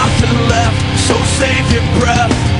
off to left, so save your breath.